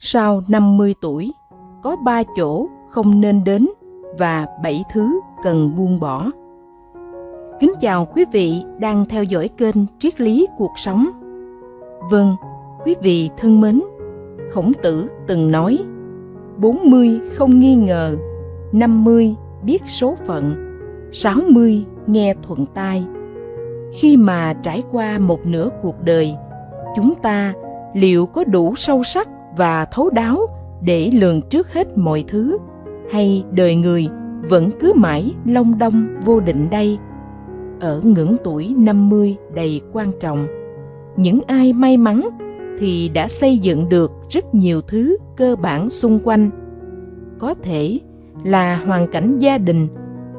sau 50 tuổi, có ba chỗ không nên đến và bảy thứ cần buông bỏ. Kính chào quý vị đang theo dõi kênh Triết lý cuộc sống. Vâng, quý vị thân mến, Khổng Tử từng nói: 40 không nghi ngờ, 50 biết số phận, 60 nghe thuận tai. Khi mà trải qua một nửa cuộc đời, chúng ta liệu có đủ sâu sắc và thấu đáo để lường trước hết mọi thứ. Hay đời người vẫn cứ mãi long đong vô định đây. Ở ngưỡng tuổi 50 đầy quan trọng. Những ai may mắn thì đã xây dựng được rất nhiều thứ cơ bản xung quanh. Có thể là hoàn cảnh gia đình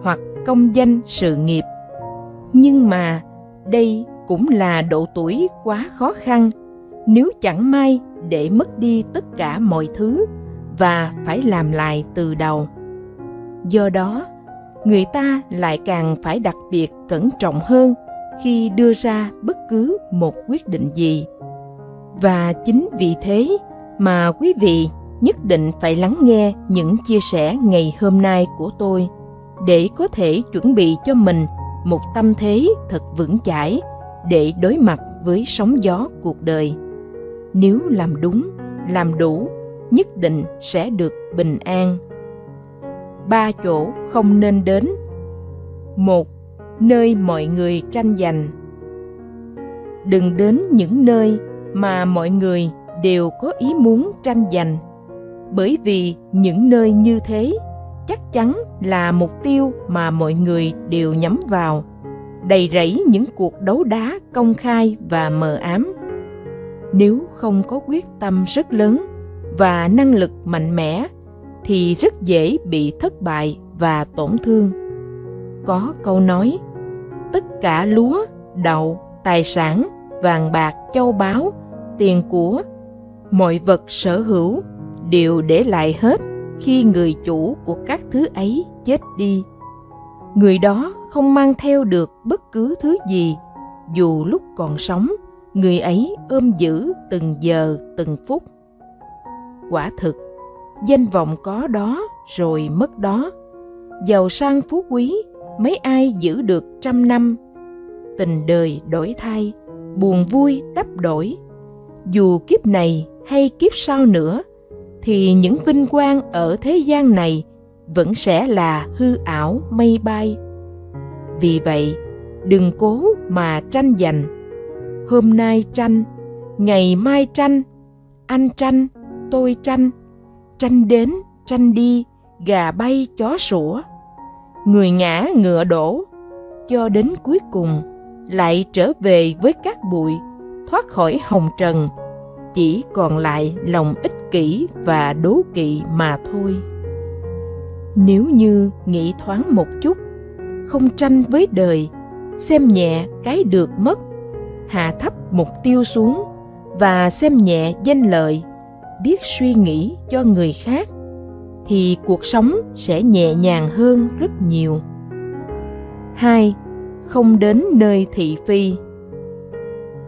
hoặc công danh sự nghiệp. Nhưng mà đây cũng là độ tuổi quá khó khăn. Nếu chẳng may để mất đi tất cả mọi thứ và phải làm lại từ đầu. Do đó, người ta lại càng phải đặc biệt cẩn trọng hơn khi đưa ra bất cứ một quyết định gì. Và chính vì thế mà quý vị nhất định phải lắng nghe những chia sẻ ngày hôm nay của tôi để có thể chuẩn bị cho mình một tâm thế thật vững chãi để đối mặt với sóng gió cuộc đời nếu làm đúng, làm đủ, nhất định sẽ được bình an. Ba chỗ không nên đến. Một, nơi mọi người tranh giành. Đừng đến những nơi mà mọi người đều có ý muốn tranh giành, bởi vì những nơi như thế chắc chắn là mục tiêu mà mọi người đều nhắm vào, đầy rẫy những cuộc đấu đá công khai và mờ ám nếu không có quyết tâm rất lớn và năng lực mạnh mẽ, thì rất dễ bị thất bại và tổn thương. Có câu nói, tất cả lúa, đậu, tài sản, vàng bạc, châu báu, tiền của mọi vật sở hữu đều để lại hết khi người chủ của các thứ ấy chết đi. Người đó không mang theo được bất cứ thứ gì dù lúc còn sống người ấy ôm giữ từng giờ, từng phút. Quả thực, danh vọng có đó rồi mất đó. Giàu sang phú quý, mấy ai giữ được trăm năm? Tình đời đổi thay, buồn vui đắp đổi. Dù kiếp này hay kiếp sau nữa, thì những vinh quang ở thế gian này vẫn sẽ là hư ảo mây bay. Vì vậy, đừng cố mà tranh giành hôm nay tranh, ngày mai tranh, anh tranh, tôi tranh. Tranh đến, tranh đi, gà bay, chó sủa. Người ngã, ngựa đổ. Cho đến cuối cùng, lại trở về với các bụi, thoát khỏi hồng trần. Chỉ còn lại lòng ích kỷ và đố kỵ mà thôi. Nếu như nghĩ thoáng một chút, không tranh với đời, xem nhẹ cái được mất hạ thấp mục tiêu xuống và xem nhẹ danh lợi biết suy nghĩ cho người khác thì cuộc sống sẽ nhẹ nhàng hơn rất nhiều. 2. Không đến nơi thị phi.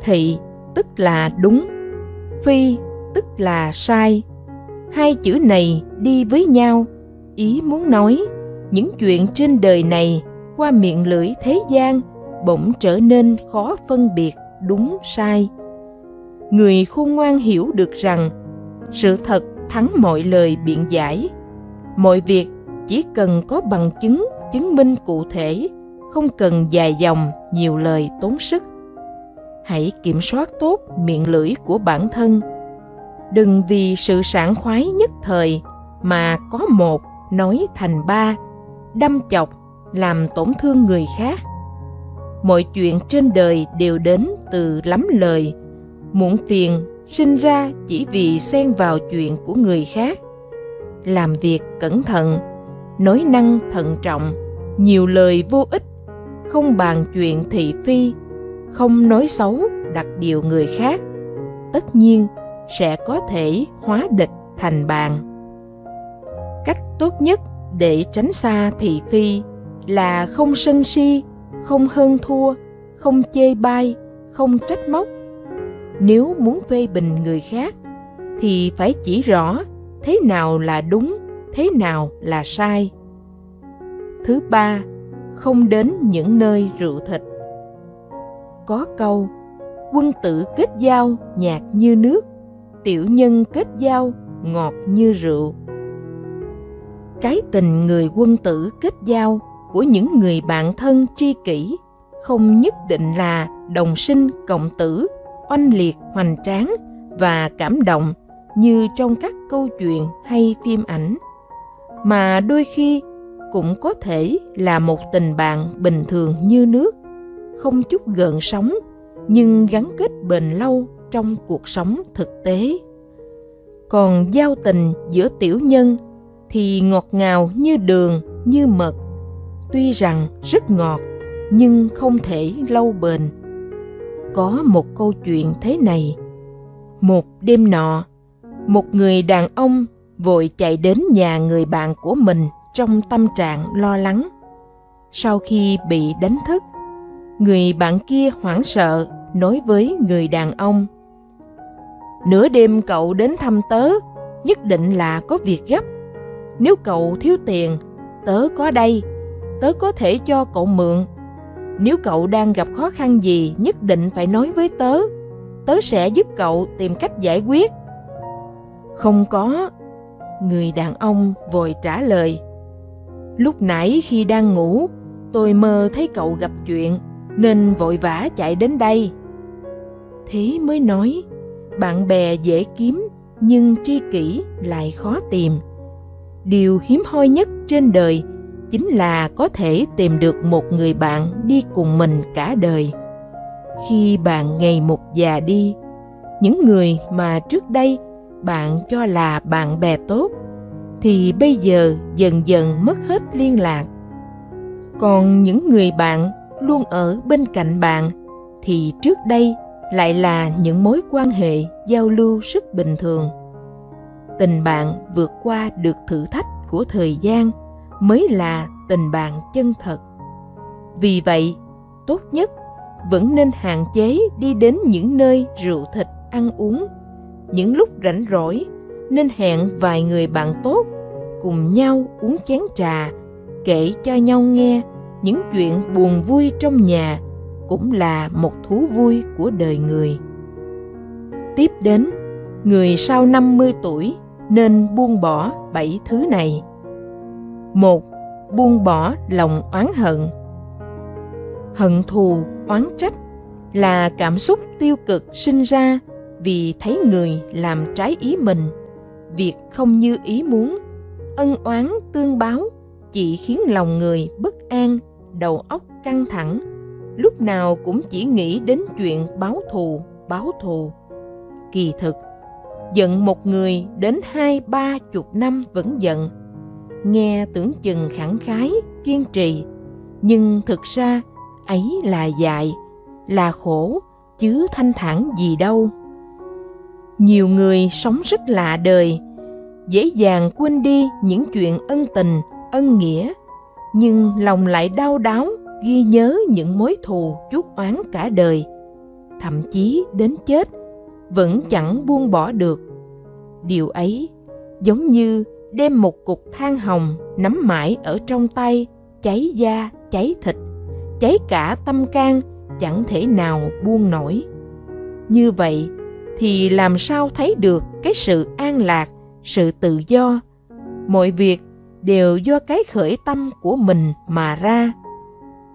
Thị tức là đúng, phi tức là sai. Hai chữ này đi với nhau, ý muốn nói những chuyện trên đời này qua miệng lưỡi thế gian bỗng trở nên khó phân biệt đúng, sai. Người khôn ngoan hiểu được rằng, sự thật thắng mọi lời biện giải. Mọi việc chỉ cần có bằng chứng chứng minh cụ thể, không cần dài dòng, nhiều lời tốn sức. Hãy kiểm soát tốt miệng lưỡi của bản thân. Đừng vì sự sảng khoái nhất thời mà có một, nói thành ba, đâm chọc, làm tổn thương người khác mọi chuyện trên đời đều đến từ lắm lời. Muộn phiền, sinh ra chỉ vì xen vào chuyện của người khác. Làm việc cẩn thận, nói năng thận trọng, nhiều lời vô ích, không bàn chuyện thị phi, không nói xấu đặt điều người khác, tất nhiên sẽ có thể hóa địch thành bàn. Cách tốt nhất để tránh xa thị phi là không sân si không hơn thua, không chê bai, không trách móc. Nếu muốn phê bình người khác, thì phải chỉ rõ thế nào là đúng, thế nào là sai. Thứ ba, không đến những nơi rượu thịt. Có câu, quân tử kết giao nhạt như nước, tiểu nhân kết giao ngọt như rượu. Cái tình người quân tử kết giao của những người bạn thân tri kỷ, không nhất định là đồng sinh, cộng tử, oanh liệt, hoành tráng và cảm động như trong các câu chuyện hay phim ảnh, mà đôi khi cũng có thể là một tình bạn bình thường như nước, không chút gợn sóng nhưng gắn kết bền lâu trong cuộc sống thực tế. Còn giao tình giữa tiểu nhân thì ngọt ngào như đường, như mật tuy rằng rất ngọt, nhưng không thể lâu bền. Có một câu chuyện thế này. Một đêm nọ, một người đàn ông vội chạy đến nhà người bạn của mình trong tâm trạng lo lắng. Sau khi bị đánh thức, người bạn kia hoảng sợ, nói với người đàn ông, nửa đêm cậu đến thăm tớ, nhất định là có việc gấp. Nếu cậu thiếu tiền, tớ có đây tớ có thể cho cậu mượn. Nếu cậu đang gặp khó khăn gì, nhất định phải nói với tớ. Tớ sẽ giúp cậu tìm cách giải quyết. Không có. Người đàn ông vội trả lời. Lúc nãy khi đang ngủ, tôi mơ thấy cậu gặp chuyện, nên vội vã chạy đến đây. Thế mới nói, bạn bè dễ kiếm, nhưng tri kỷ lại khó tìm. Điều hiếm hoi nhất trên đời chính là có thể tìm được một người bạn đi cùng mình cả đời. Khi bạn ngày một già đi, những người mà trước đây bạn cho là bạn bè tốt, thì bây giờ dần dần mất hết liên lạc. Còn những người bạn luôn ở bên cạnh bạn, thì trước đây lại là những mối quan hệ giao lưu rất bình thường. Tình bạn vượt qua được thử thách của thời gian mới là tình bạn chân thật vì vậy tốt nhất vẫn nên hạn chế đi đến những nơi rượu thịt ăn uống những lúc rảnh rỗi nên hẹn vài người bạn tốt cùng nhau uống chén trà kể cho nhau nghe những chuyện buồn vui trong nhà cũng là một thú vui của đời người. Tiếp đến, người sau 50 tuổi nên buông bỏ bảy thứ này một Buông bỏ lòng oán hận. Hận thù, oán trách là cảm xúc tiêu cực sinh ra vì thấy người làm trái ý mình, việc không như ý muốn, ân oán tương báo chỉ khiến lòng người bất an, đầu óc căng thẳng, lúc nào cũng chỉ nghĩ đến chuyện báo thù, báo thù. Kỳ thực, giận một người đến hai ba chục năm vẫn giận, nghe tưởng chừng khẳng khái, kiên trì, nhưng thực ra ấy là dại, là khổ, chứ thanh thản gì đâu. Nhiều người sống rất lạ đời dễ dàng quên đi những chuyện ân tình ân nghĩa nhưng lòng lại đau đáu ghi nhớ những mối thù chuốc oán cả đời. Thậm chí đến chết vẫn chẳng buông bỏ được. Điều ấy giống như đem một cục than hồng nắm mãi ở trong tay, cháy da, cháy thịt, cháy cả tâm can, chẳng thể nào buông nổi. Như vậy thì làm sao thấy được cái sự an lạc, sự tự do? Mọi việc đều do cái khởi tâm của mình mà ra.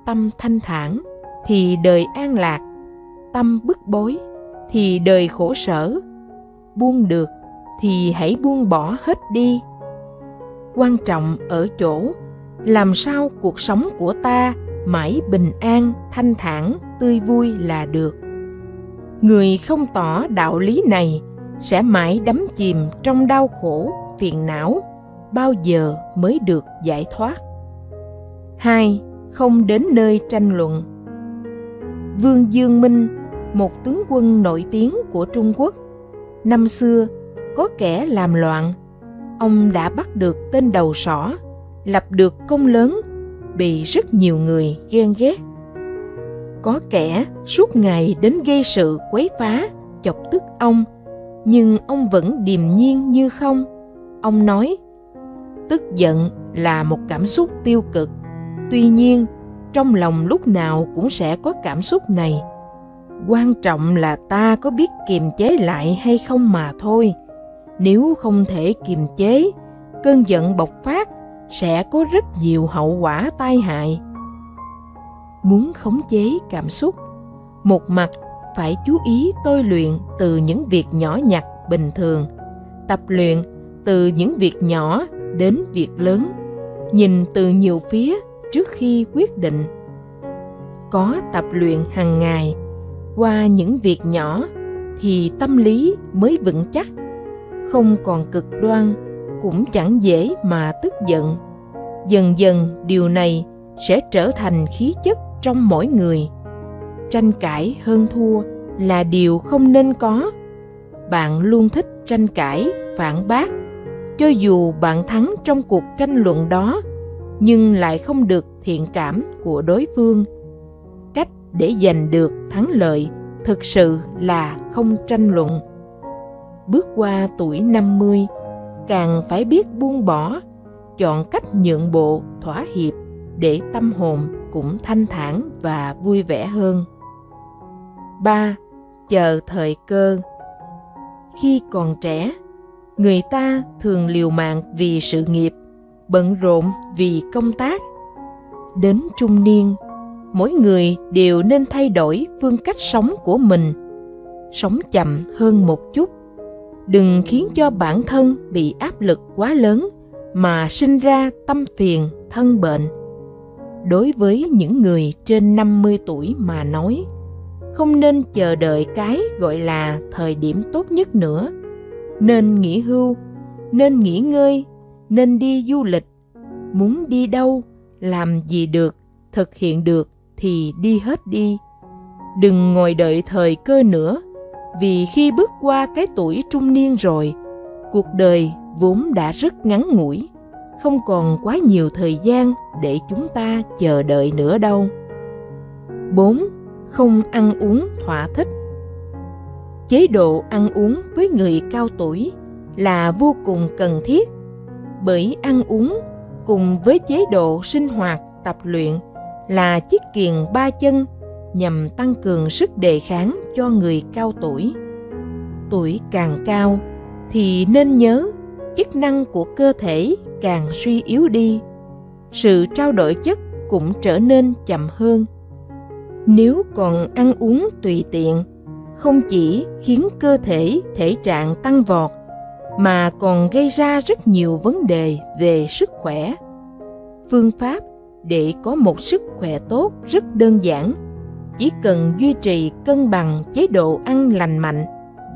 Tâm thanh thản thì đời an lạc, tâm bức bối thì đời khổ sở. Buông được thì hãy buông bỏ hết đi quan trọng ở chỗ, làm sao cuộc sống của ta mãi bình an, thanh thản, tươi vui là được. Người không tỏ đạo lý này sẽ mãi đắm chìm trong đau khổ, phiền não, bao giờ mới được giải thoát. Hai, không đến nơi tranh luận. Vương dương minh, một tướng quân nổi tiếng của trung quốc, năm xưa có kẻ làm loạn ông đã bắt được tên đầu sỏ, lập được công lớn, bị rất nhiều người ghen ghét. Có kẻ suốt ngày đến gây sự quấy phá, chọc tức ông, nhưng ông vẫn điềm nhiên như không. Ông nói, tức giận là một cảm xúc tiêu cực. Tuy nhiên, trong lòng lúc nào cũng sẽ có cảm xúc này. Quan trọng là ta có biết kiềm chế lại hay không mà thôi nếu không thể kiềm chế, cơn giận bộc phát sẽ có rất nhiều hậu quả tai hại. Muốn khống chế cảm xúc, một mặt phải chú ý tôi luyện từ những việc nhỏ nhặt bình thường, tập luyện từ những việc nhỏ đến việc lớn, nhìn từ nhiều phía trước khi quyết định. Có tập luyện hàng ngày, qua những việc nhỏ thì tâm lý mới vững chắc không còn cực đoan, cũng chẳng dễ mà tức giận. Dần dần, điều này sẽ trở thành khí chất trong mỗi người. Tranh cãi hơn thua là điều không nên có. Bạn luôn thích tranh cãi, phản bác. Cho dù bạn thắng trong cuộc tranh luận đó, nhưng lại không được thiện cảm của đối phương. Cách để giành được thắng lợi thực sự là không tranh luận bước qua tuổi 50 càng phải biết buông bỏ chọn cách nhượng bộ thỏa hiệp để tâm hồn cũng thanh thản và vui vẻ hơn 3. Chờ thời cơ Khi còn trẻ, người ta thường liều mạng vì sự nghiệp, bận rộn vì công tác. Đến trung niên, mỗi người đều nên thay đổi phương cách sống của mình, sống chậm hơn một chút. Đừng khiến cho bản thân bị áp lực quá lớn mà sinh ra tâm phiền, thân bệnh. Đối với những người trên 50 tuổi mà nói, không nên chờ đợi cái gọi là thời điểm tốt nhất nữa. Nên nghỉ hưu nên nghỉ ngơi nên đi du lịch. Muốn đi đâu làm gì được thực hiện được thì đi hết đi. Đừng ngồi đợi thời cơ nữa vì khi bước qua cái tuổi trung niên rồi, cuộc đời vốn đã rất ngắn ngủi, không còn quá nhiều thời gian để chúng ta chờ đợi nữa đâu. 4 không ăn uống thỏa thích. Chế độ ăn uống với người cao tuổi là vô cùng cần thiết, bởi ăn uống cùng với chế độ sinh hoạt, tập luyện là chiếc kiềng ba chân nhằm tăng cường sức đề kháng cho người cao tuổi. Tuổi càng cao thì nên nhớ chức năng của cơ thể càng suy yếu đi. Sự trao đổi chất cũng trở nên chậm hơn. Nếu còn ăn uống tùy tiện, không chỉ khiến cơ thể thể trạng tăng vọt, mà còn gây ra rất nhiều vấn đề về sức khỏe. Phương pháp để có một sức khỏe tốt rất đơn giản chỉ cần duy trì cân bằng chế độ ăn lành mạnh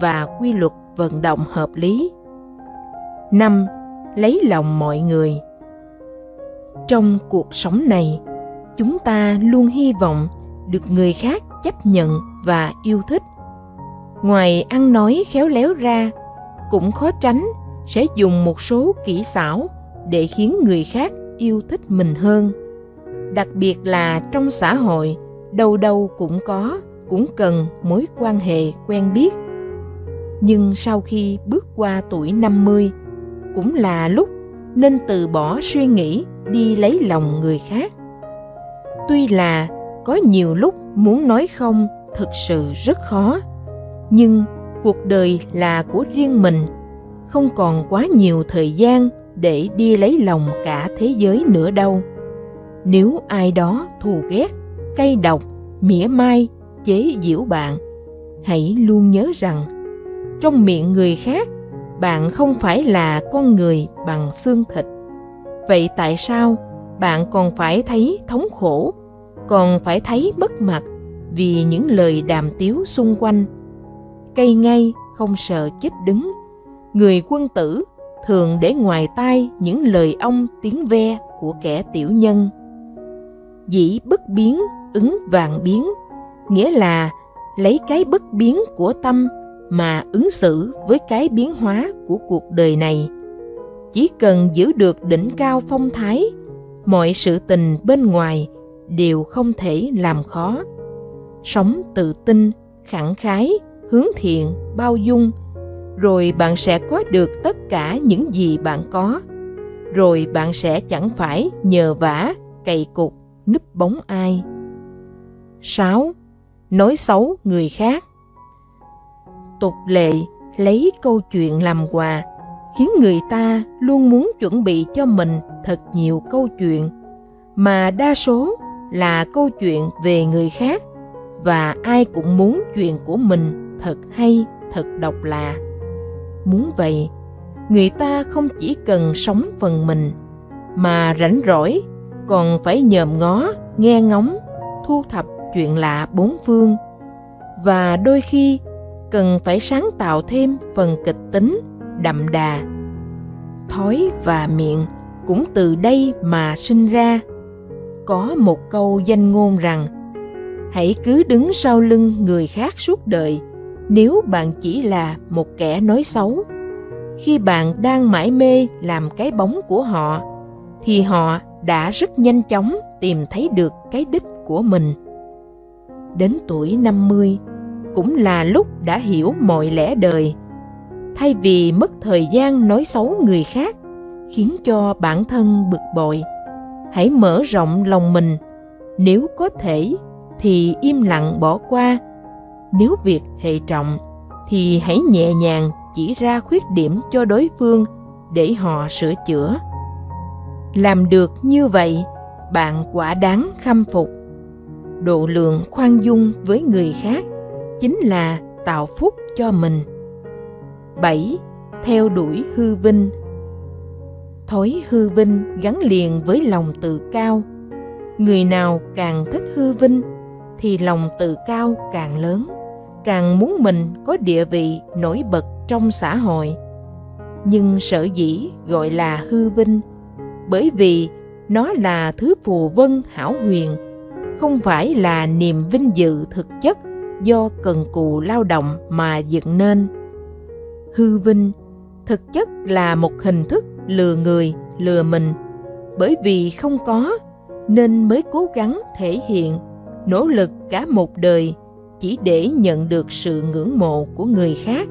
và quy luật vận động hợp lý. 5. Lấy lòng mọi người. Trong cuộc sống này, chúng ta luôn hy vọng được người khác chấp nhận và yêu thích ngoài ăn nói khéo léo ra cũng khó tránh sẽ dùng một số kỹ xảo để khiến người khác yêu thích mình hơn đặc biệt là trong xã hội đâu đâu cũng có, cũng cần mối quan hệ quen biết. Nhưng sau khi bước qua tuổi 50 cũng là lúc nên từ bỏ suy nghĩ đi lấy lòng người khác. Tuy là có nhiều lúc muốn nói không thực sự rất khó, nhưng cuộc đời là của riêng mình, không còn quá nhiều thời gian để đi lấy lòng cả thế giới nữa đâu. Nếu ai đó thù ghét cay độc, mỉa mai, chế giễu bạn. Hãy luôn nhớ rằng, trong miệng người khác, bạn không phải là con người bằng xương thịt. Vậy tại sao bạn còn phải thấy thống khổ, còn phải thấy mất mặt vì những lời đàm tiếu xung quanh? Cây ngay, không sợ chết đứng. Người quân tử thường để ngoài tai những lời ong tiếng ve của kẻ tiểu nhân. Dĩ bất biến ứng vạn biến, nghĩa là lấy cái bất biến của tâm mà ứng xử với cái biến hóa của cuộc đời này. Chỉ cần giữ được đỉnh cao phong thái, mọi sự tình bên ngoài đều không thể làm khó. Sống tự tin, khẳng khái, hướng thiện, bao dung, rồi bạn sẽ có được tất cả những gì bạn có. Rồi bạn sẽ chẳng phải nhờ vả, cày cục, núp bóng ai. 6. Nói xấu người khác Tục lệ lấy câu chuyện làm quà, khiến người ta luôn muốn chuẩn bị cho mình thật nhiều câu chuyện mà đa số là câu chuyện về người khác, và ai cũng muốn chuyện của mình thật hay, thật độc lạ muốn vậy, người ta không chỉ cần sống phần mình, mà rảnh rỗi còn phải nhòm ngó, nghe ngóng, thu thập chuyện lạ bốn phương. Và đôi khi, cần phải sáng tạo thêm phần kịch tính, đậm đà. Thói và miệng cũng từ đây mà sinh ra. Có một câu danh ngôn rằng, hãy cứ đứng sau lưng người khác suốt đời, nếu bạn chỉ là một kẻ nói xấu. Khi bạn đang mải mê làm cái bóng của họ, thì họ đã rất nhanh chóng tìm thấy được cái đích của mình. Đến tuổi 50 cũng là lúc đã hiểu mọi lẽ đời. Thay vì mất thời gian nói xấu người khác khiến cho bản thân bực bội, hãy mở rộng lòng mình. Nếu có thể thì im lặng bỏ qua. Nếu việc hệ trọng thì hãy nhẹ nhàng chỉ ra khuyết điểm cho đối phương để họ sửa chữa làm được như vậy bạn quả đáng khâm phục độ lượng khoan dung với người khác chính là tạo phúc cho mình 7. Theo đuổi hư vinh Thói hư vinh gắn liền với lòng tự cao. Người nào càng thích hư vinh thì lòng tự cao càng lớn, càng muốn mình có địa vị nổi bật trong xã hội nhưng sở dĩ gọi là hư vinh bởi vì nó là thứ phù vân hảo huyền không phải là niềm vinh dự thực chất do cần cù lao động mà dựng nên. Hư vinh thực chất là một hình thức lừa người, lừa mình. Bởi vì không có, nên mới cố gắng thể hiện, nỗ lực cả một đời chỉ để nhận được sự ngưỡng mộ của người khác.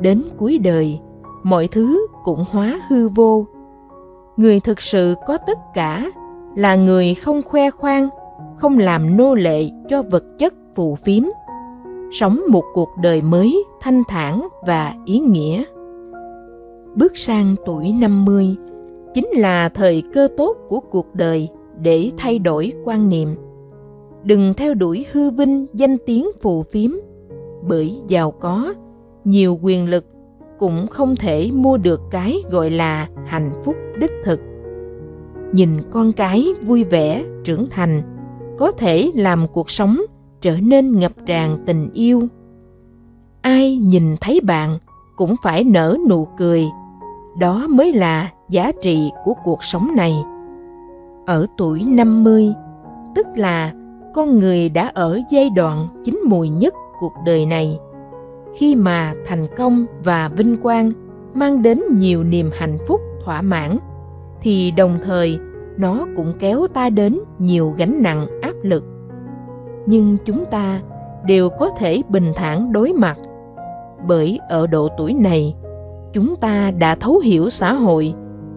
Đến cuối đời, mọi thứ cũng hóa hư vô. Người thực sự có tất cả là người không khoe khoang không làm nô lệ cho vật chất phù phiếm. Sống một cuộc đời mới thanh thản và ý nghĩa. Bước sang tuổi 50 chính là thời cơ tốt của cuộc đời để thay đổi quan niệm. Đừng theo đuổi hư vinh danh tiếng phù phiếm, bởi giàu có, nhiều quyền lực cũng không thể mua được cái gọi là hạnh phúc đích thực. Nhìn con cái vui vẻ trưởng thành có thể làm cuộc sống trở nên ngập tràn tình yêu. Ai nhìn thấy bạn cũng phải nở nụ cười. Đó mới là giá trị của cuộc sống này. Ở tuổi 50 tức là con người đã ở giai đoạn chín mùi nhất cuộc đời này. Khi mà thành công và vinh quang mang đến nhiều niềm hạnh phúc thỏa mãn, thì đồng thời nó cũng kéo ta đến nhiều gánh nặng lực. Nhưng chúng ta đều có thể bình thản đối mặt. Bởi ở độ tuổi này, chúng ta đã thấu hiểu xã hội,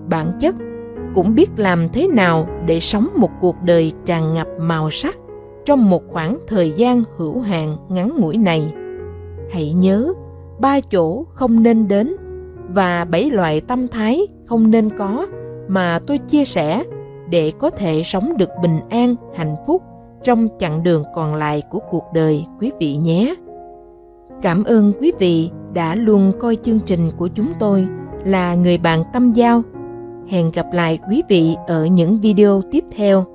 bản chất cũng biết làm thế nào để sống một cuộc đời tràn ngập màu sắc trong một khoảng thời gian hữu hạn ngắn ngủi này. Hãy nhớ, ba chỗ không nên đến và bảy loại tâm thái không nên có mà tôi chia sẻ để có thể sống được bình an, hạnh phúc trong chặng đường còn lại của cuộc đời quý vị nhé. Cảm ơn quý vị đã luôn coi chương trình của chúng tôi là người bạn tâm giao. Hẹn gặp lại quý vị ở những video tiếp theo.